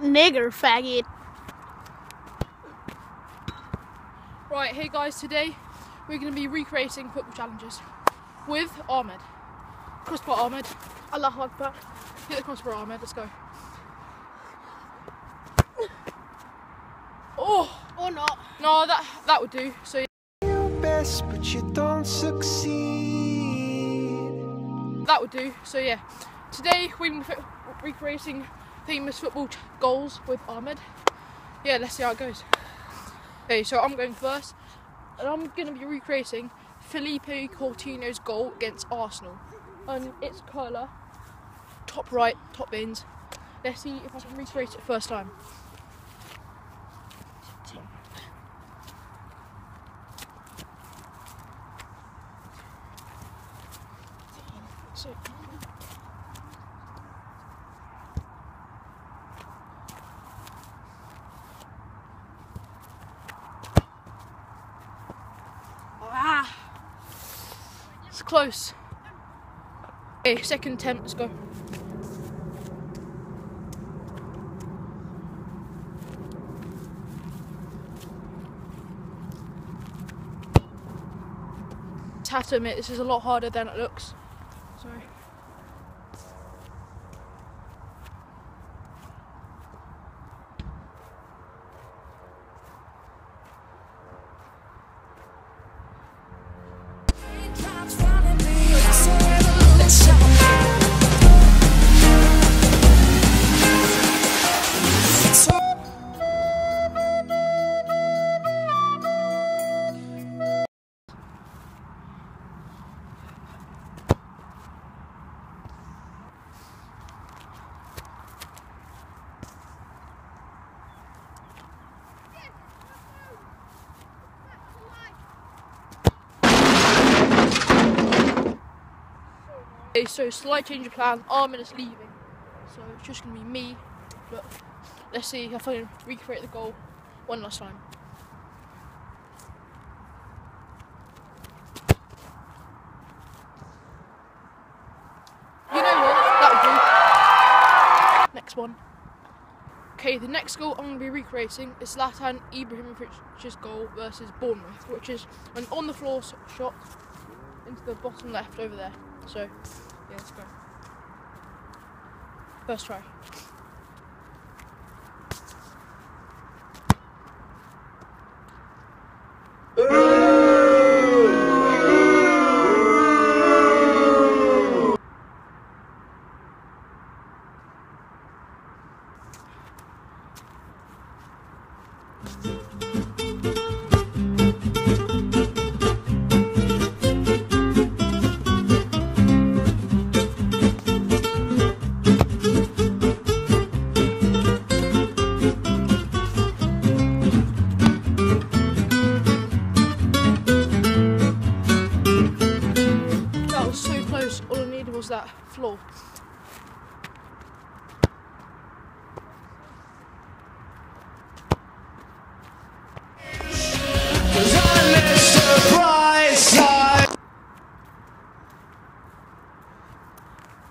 Nigger faggot. Right, hey guys, today we're going to be recreating football challenges with Ahmed. Crossbar Ahmed. Allah Akbar. Hit the crossbar Ahmed, let's go. Oh! Or not. No, that that would do. So best, but you don't succeed. that would do. So yeah, today we're recreating famous football goals with Ahmed. Yeah, let's see how it goes. Okay, so I'm going first, and I'm going to be recreating Felipe Coutinho's goal against Arsenal, and its colour, top right, top bins. Let's see if I can recreate it first time. So, it's close. Okay, second attempt. Let's go. I have to admit, this is a lot harder than it looks. Sorry. Okay, so slight change of plan. Armin is leaving, so it's just gonna be me. But let's see if I can recreate the goal one last time. You know what? That would do. Next one. Okay, the next goal I'm going to be recreating is Zlatan Ibrahimovic's goal versus Bournemouth, which is an on the floor shot into the bottom left over there. So, yeah, let's go. First try. That floor.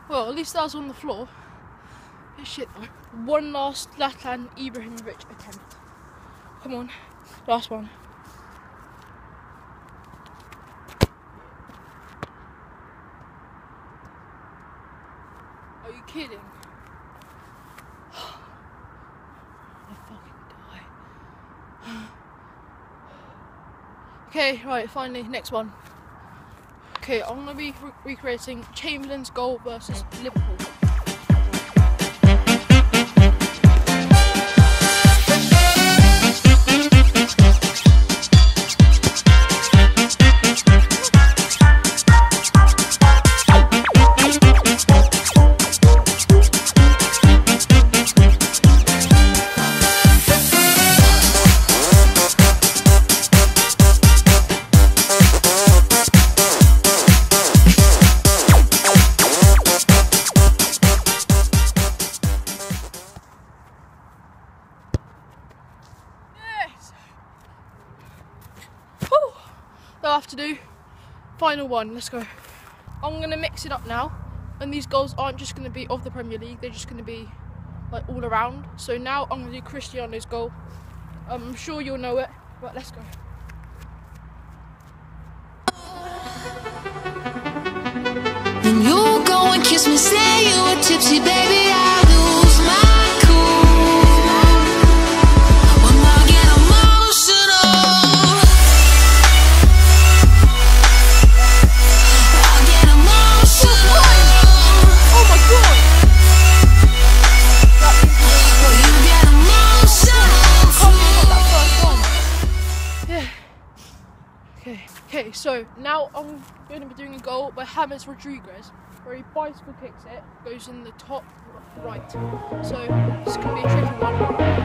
Well, at least that was on the floor. Shit though. One last Zlatan Ibrahimovic attempt. Come on, last one. Kidding? I fucking die. okay, right, finally, next one. Okay, I'm gonna be re- recreating Chamberlain's goal versus Liverpool. Have to do. Final one. Let's go. I'm gonna mix it up now, and these goals aren't just gonna be of the Premier League. They're just gonna be like all around. So now I'm gonna do Cristiano's goal. Um, I'm sure you'll know it, but let's go. And kiss me, say you tipsy, baby, now I'm going to be doing a goal by James Rodriguez, where he bicycle kicks it, goes in the top right. So it's gonna be a tricky one.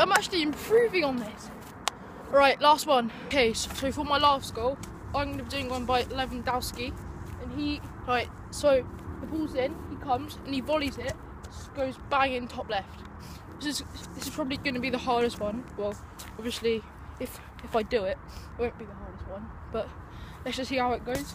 I'm actually improving on this. Right, last one. Okay, so, so for my last goal, I'm going to be doing one by Lewandowski. And he, right, so the ball's in, he comes, and he volleys it, goes bang in top left. This is, this is probably going to be the hardest one. Well, obviously, if if I do it, it won't be the hardest one. But let's just see how it goes.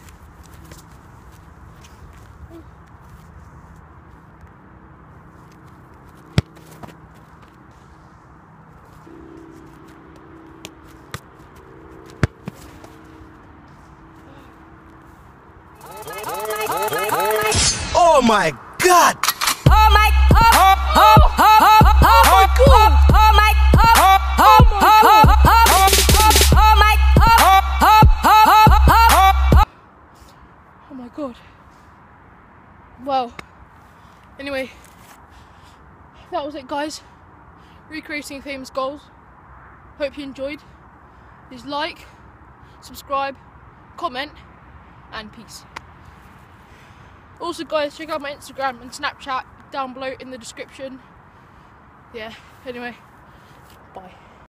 Oh my god! Oh my, oh, oh, oh, oh, oh, God! oh my, oh, oh, oh, oh, oh my, oh, oh, oh, oh, Oh my god. Well, anyway, that was it, guys. Recreating famous goals. Hope you enjoyed. Please like, subscribe, comment, and peace. Also, guys, check out my Instagram and Snapchat down below in the description. Yeah, anyway, bye.